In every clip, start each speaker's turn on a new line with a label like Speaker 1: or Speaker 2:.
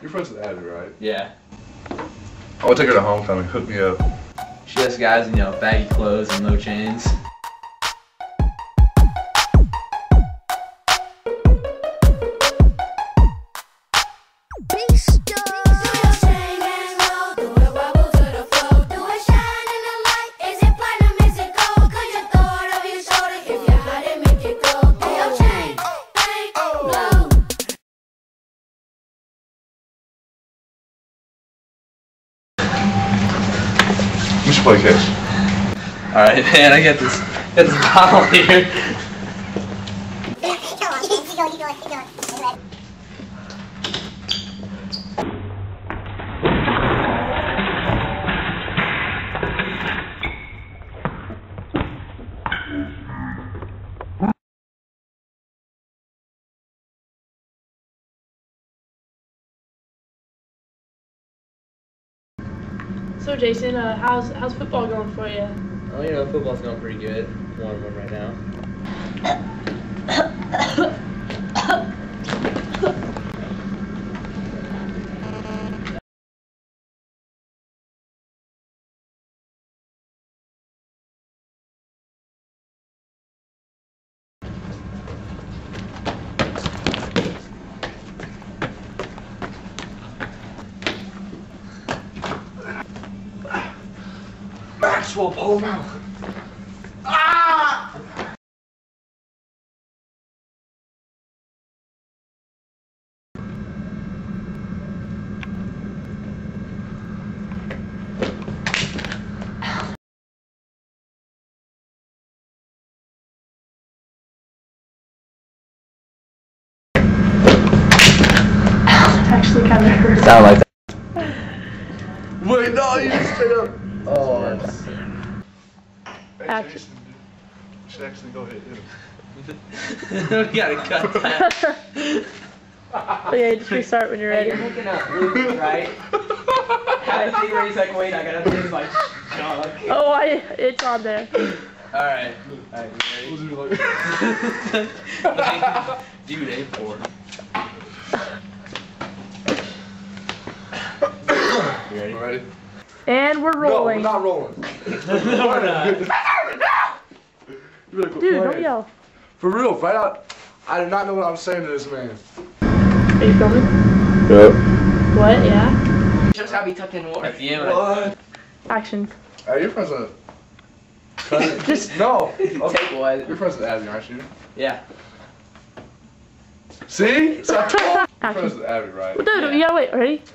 Speaker 1: You're friends with Abby, right?
Speaker 2: Yeah.
Speaker 1: I want to take her to homecoming. Hook me up.
Speaker 2: She has guys in, you know, baggy clothes and no chains.
Speaker 1: Play catch.
Speaker 2: Alright, man, I got this, got this bottle here.
Speaker 3: So Jason, uh, how's how's football going for you?
Speaker 2: Oh, you know, football's going pretty good. One of them right now.
Speaker 1: Maxwell, pull him out.
Speaker 3: It actually kind of hurt.
Speaker 2: Sound like that.
Speaker 1: Wait, no, you just straight up. Oh. Hey,
Speaker 3: Action.
Speaker 1: Should actually go ahead and hit him.
Speaker 2: that. we gotta cut that.
Speaker 3: Okay, just restart when you're
Speaker 2: Hey,
Speaker 3: ready.
Speaker 2: you're looking at Luke, right? Have a theory, like, wait, I gotta do my jog.
Speaker 3: Oh, I it's on there.
Speaker 2: Alright. Alright, you
Speaker 1: We'll do like.
Speaker 2: ready? Dude, A four. You ready?
Speaker 1: Ready?
Speaker 3: And we're
Speaker 1: No, we're
Speaker 3: rolling.
Speaker 1: not rolling.
Speaker 2: no, we're not.
Speaker 1: You better quit
Speaker 3: Dude, don't yell.
Speaker 1: For real, right out. I do not know what I'm saying to this man.
Speaker 3: Are you filming?
Speaker 1: Yep.
Speaker 3: What? Yeah.
Speaker 2: Just gotta be tucked in water. At the end,
Speaker 1: What?
Speaker 3: Action.
Speaker 1: Hey, you're friends with.
Speaker 3: Just-
Speaker 1: no.
Speaker 2: Take
Speaker 1: Okay.
Speaker 2: one.
Speaker 1: You're friends with Abby, aren't you?
Speaker 2: Yeah.
Speaker 1: See? So I told you. You're friends with Abby, right?
Speaker 3: Dude, you gotta wait. Ready?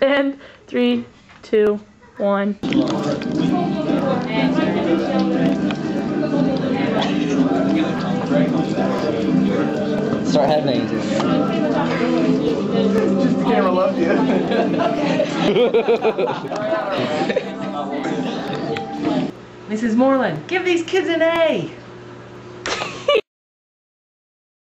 Speaker 3: And three, two, one.
Speaker 2: Start happening.
Speaker 1: Camera love you.
Speaker 4: Mrs. Moreland, give these kids an A.